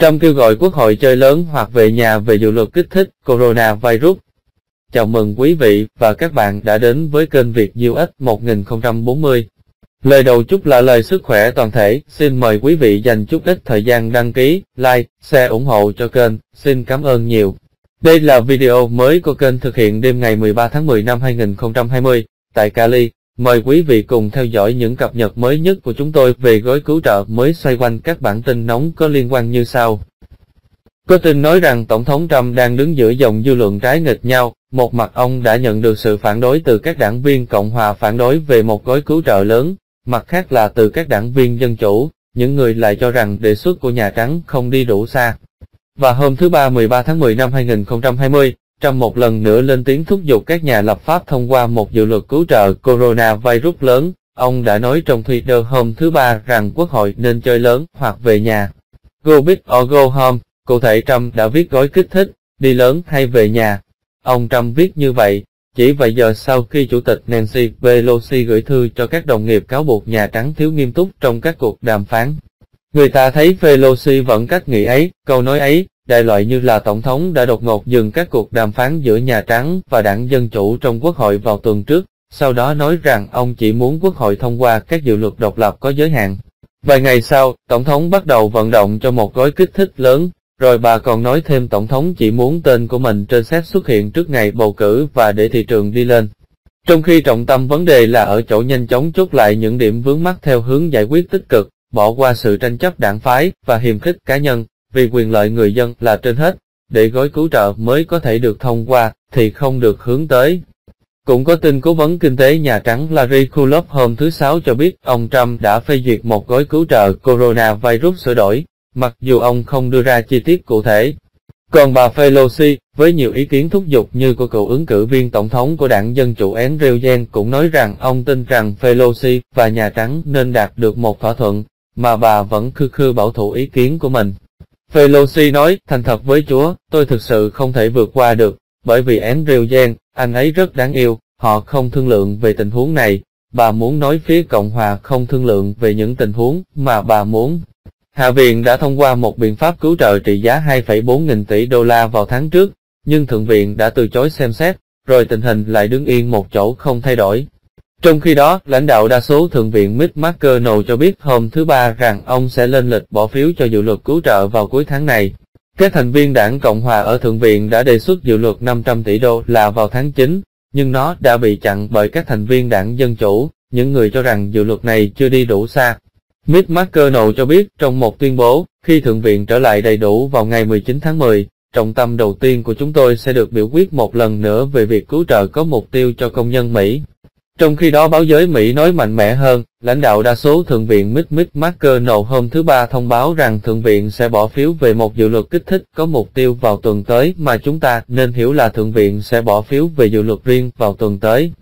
Trong kêu gọi quốc hội chơi lớn hoặc về nhà về dự luật kích thích coronavirus. Chào mừng quý vị và các bạn đã đến với kênh Việt US 1040. Lời đầu chúc là lời sức khỏe toàn thể, xin mời quý vị dành chút ít thời gian đăng ký, like, share ủng hộ cho kênh, xin cảm ơn nhiều. Đây là video mới của kênh thực hiện đêm ngày 13 tháng 10 năm 2020, tại Cali. Mời quý vị cùng theo dõi những cập nhật mới nhất của chúng tôi về gói cứu trợ mới xoay quanh các bản tin nóng có liên quan như sau. Có tin nói rằng Tổng thống Trump đang đứng giữa dòng dư luận trái nghịch nhau, một mặt ông đã nhận được sự phản đối từ các đảng viên Cộng hòa phản đối về một gói cứu trợ lớn, mặt khác là từ các đảng viên Dân Chủ, những người lại cho rằng đề xuất của Nhà Trắng không đi đủ xa. Và hôm thứ Ba 13 tháng 10 năm 2020, trong một lần nữa lên tiếng thúc giục các nhà lập pháp thông qua một dự luật cứu trợ coronavirus lớn. Ông đã nói trong Twitter hôm thứ Ba rằng Quốc hội nên chơi lớn hoặc về nhà. Go big or go home, cụ thể Trump đã viết gói kích thích, đi lớn hay về nhà. Ông Trump viết như vậy, chỉ vài giờ sau khi Chủ tịch Nancy Pelosi gửi thư cho các đồng nghiệp cáo buộc Nhà Trắng thiếu nghiêm túc trong các cuộc đàm phán. Người ta thấy Pelosi vẫn cách nghĩ ấy, câu nói ấy, đại loại như là Tổng thống đã đột ngột dừng các cuộc đàm phán giữa Nhà Trắng và đảng Dân Chủ trong Quốc hội vào tuần trước, sau đó nói rằng ông chỉ muốn Quốc hội thông qua các dự luật độc lập có giới hạn. Vài ngày sau, Tổng thống bắt đầu vận động cho một gói kích thích lớn, rồi bà còn nói thêm Tổng thống chỉ muốn tên của mình trên xét xuất hiện trước ngày bầu cử và để thị trường đi lên. Trong khi trọng tâm vấn đề là ở chỗ nhanh chóng chốt lại những điểm vướng mắc theo hướng giải quyết tích cực, bỏ qua sự tranh chấp đảng phái và hiềm khích cá nhân, vì quyền lợi người dân là trên hết, để gói cứu trợ mới có thể được thông qua, thì không được hướng tới. Cũng có tin cố vấn kinh tế Nhà Trắng Larry Kudlow hôm thứ Sáu cho biết ông Trump đã phê duyệt một gói cứu trợ coronavirus sửa đổi, mặc dù ông không đưa ra chi tiết cụ thể. Còn bà Pelosi, với nhiều ý kiến thúc giục như của cựu ứng cử viên tổng thống của đảng Dân Chủ Andrew Yang cũng nói rằng ông tin rằng Pelosi và Nhà Trắng nên đạt được một thỏa thuận, mà bà vẫn khư khư bảo thủ ý kiến của mình. Pelosi nói, thành thật với Chúa, tôi thực sự không thể vượt qua được, bởi vì Andrew Yang, anh ấy rất đáng yêu, họ không thương lượng về tình huống này, bà muốn nói phía Cộng Hòa không thương lượng về những tình huống mà bà muốn. Hạ viện đã thông qua một biện pháp cứu trợ trị giá 2,4 nghìn tỷ đô la vào tháng trước, nhưng Thượng viện đã từ chối xem xét, rồi tình hình lại đứng yên một chỗ không thay đổi. Trong khi đó, lãnh đạo đa số Thượng viện Mitch McConnell cho biết hôm thứ Ba rằng ông sẽ lên lịch bỏ phiếu cho dự luật cứu trợ vào cuối tháng này. Các thành viên đảng Cộng Hòa ở Thượng viện đã đề xuất dự luật 500 tỷ đô là vào tháng 9, nhưng nó đã bị chặn bởi các thành viên đảng Dân Chủ, những người cho rằng dự luật này chưa đi đủ xa. Mitch McConnell cho biết trong một tuyên bố, khi Thượng viện trở lại đầy đủ vào ngày 19 tháng 10, trọng tâm đầu tiên của chúng tôi sẽ được biểu quyết một lần nữa về việc cứu trợ có mục tiêu cho công nhân Mỹ. Trong khi đó báo giới Mỹ nói mạnh mẽ hơn, lãnh đạo đa số Thượng viện Mitch McConnell hôm thứ Ba thông báo rằng Thượng viện sẽ bỏ phiếu về một dự luật kích thích có mục tiêu vào tuần tới mà chúng ta nên hiểu là Thượng viện sẽ bỏ phiếu về dự luật riêng vào tuần tới.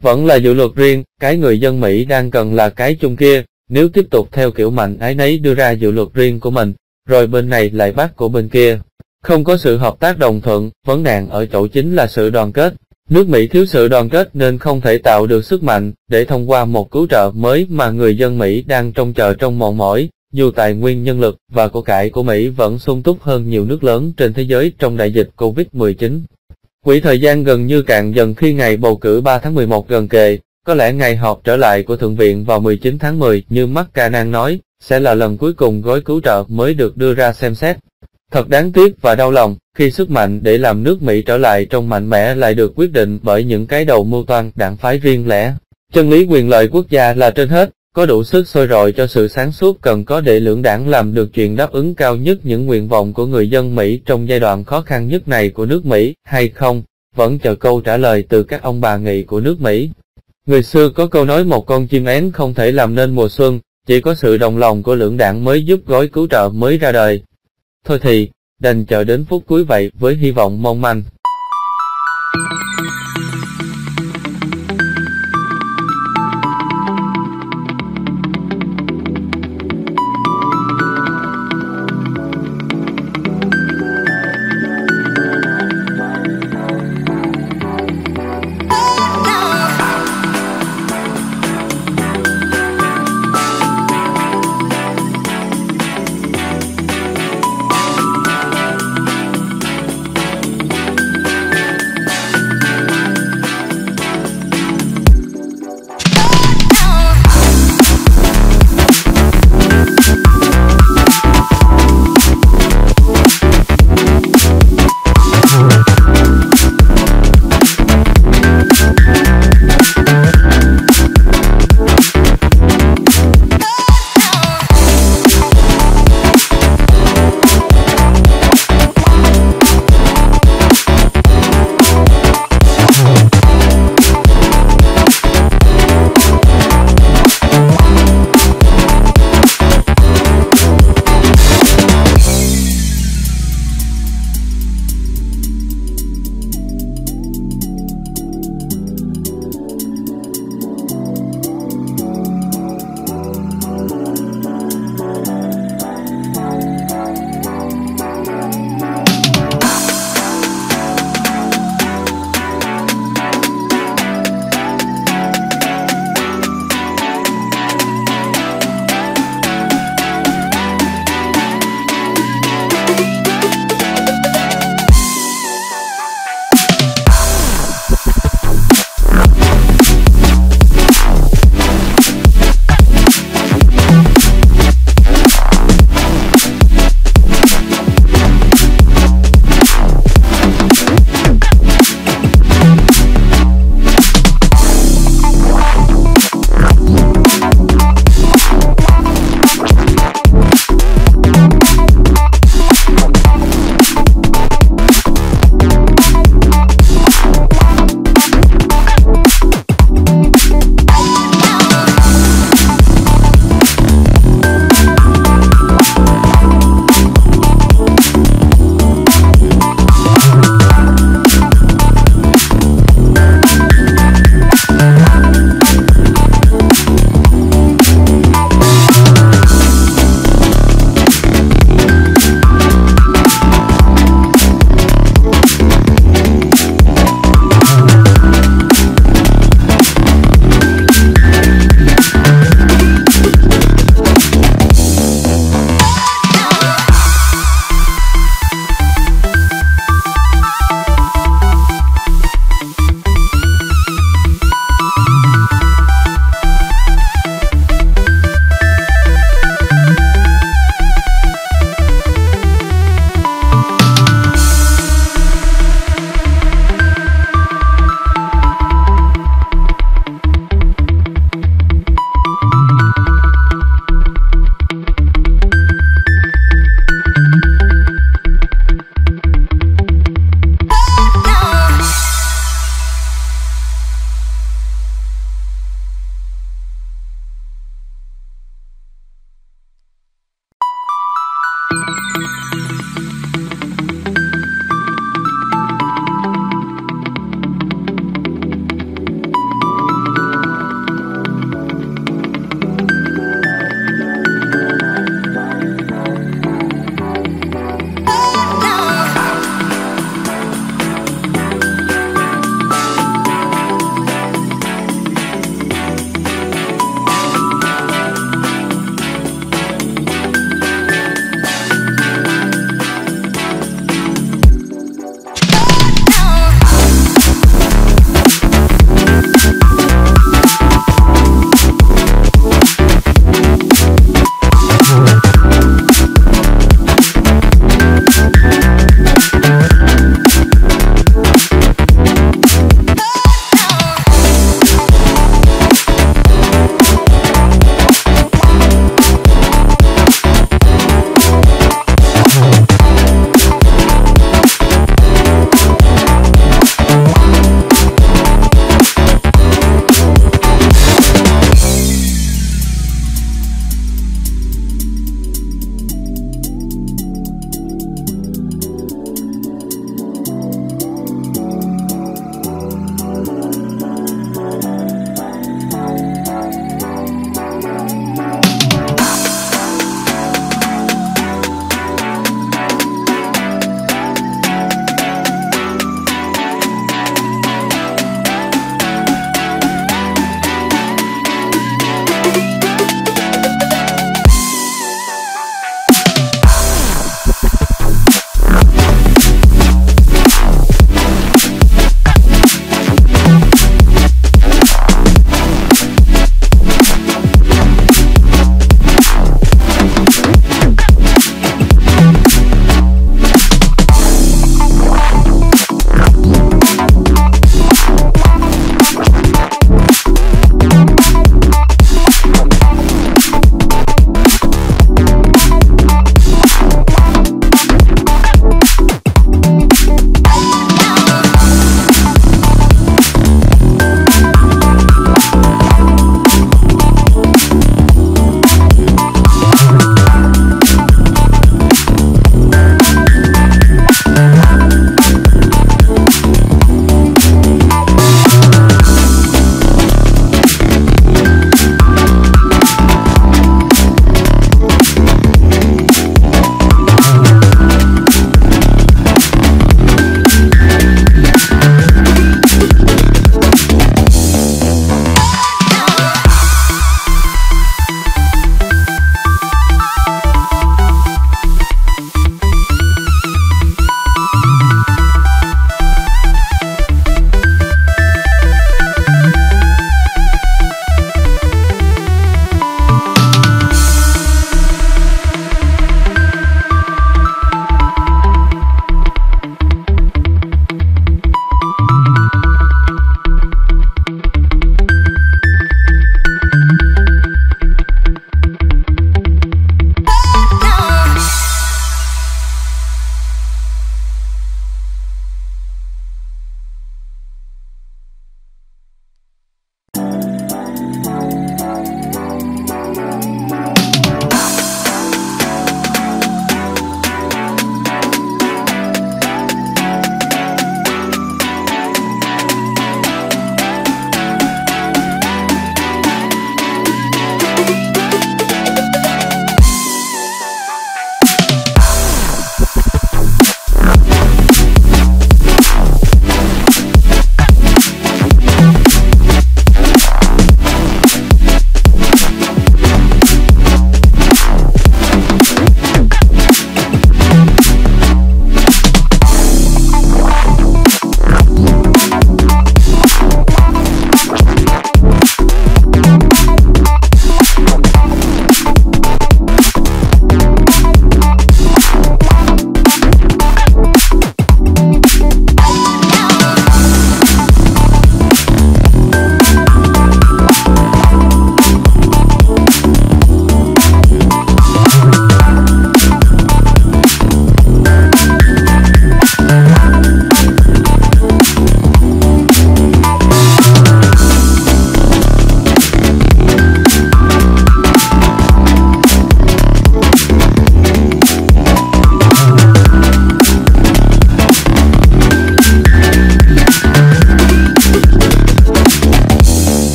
Vẫn là dự luật riêng, cái người dân Mỹ đang cần là cái chung kia, nếu tiếp tục theo kiểu mạnh ái nấy đưa ra dự luật riêng của mình, rồi bên này lại bắt của bên kia. Không có sự hợp tác đồng thuận, vấn nạn ở chỗ chính là sự đoàn kết. Nước Mỹ thiếu sự đoàn kết nên không thể tạo được sức mạnh để thông qua một cứu trợ mới mà người dân Mỹ đang trông chờ trong mòn mỏi, dù tài nguyên nhân lực và của cải của Mỹ vẫn sung túc hơn nhiều nước lớn trên thế giới trong đại dịch Covid-19. Quỹ thời gian gần như cạn dần khi ngày bầu cử 3 tháng 11 gần kề, có lẽ ngày họp trở lại của Thượng viện vào 19 tháng 10 như McCann nói, sẽ là lần cuối cùng gói cứu trợ mới được đưa ra xem xét. Thật đáng tiếc và đau lòng, khi sức mạnh để làm nước Mỹ trở lại trong mạnh mẽ lại được quyết định bởi những cái đầu mưu toan đảng phái riêng lẻ. Chân lý quyền lợi quốc gia là trên hết, có đủ sức sôi rọi cho sự sáng suốt cần có để lưỡng đảng làm được chuyện đáp ứng cao nhất những nguyện vọng của người dân Mỹ trong giai đoạn khó khăn nhất này của nước Mỹ, hay không? Vẫn chờ câu trả lời từ các ông bà nghị của nước Mỹ. Người xưa có câu nói một con chim én không thể làm nên mùa xuân, chỉ có sự đồng lòng của lưỡng đảng mới giúp gói cứu trợ mới ra đời. Thôi thì, đành chờ đến phút cuối vậy với hy vọng mong manh.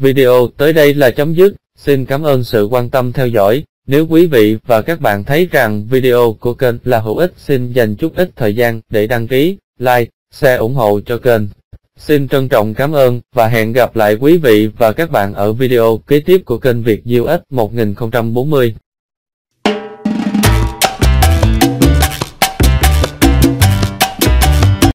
Video tới đây là chấm dứt, xin cảm ơn sự quan tâm theo dõi. Nếu quý vị và các bạn thấy rằng video của kênh là hữu ích xin dành chút ít thời gian để đăng ký, like, share ủng hộ cho kênh. Xin trân trọng cảm ơn và hẹn gặp lại quý vị và các bạn ở video kế tiếp của kênh Việt Diêu 1040.